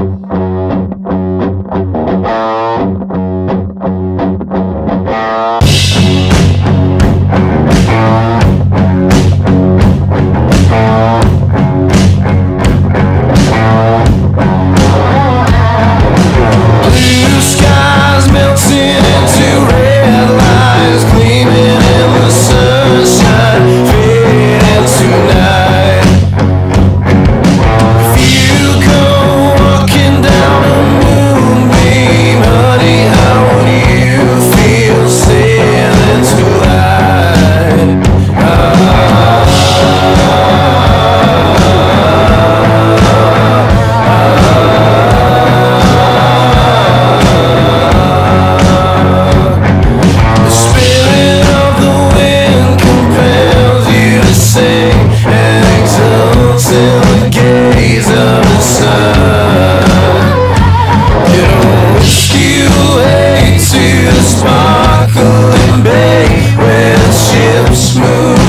Thank Sparkling bay where with ships move.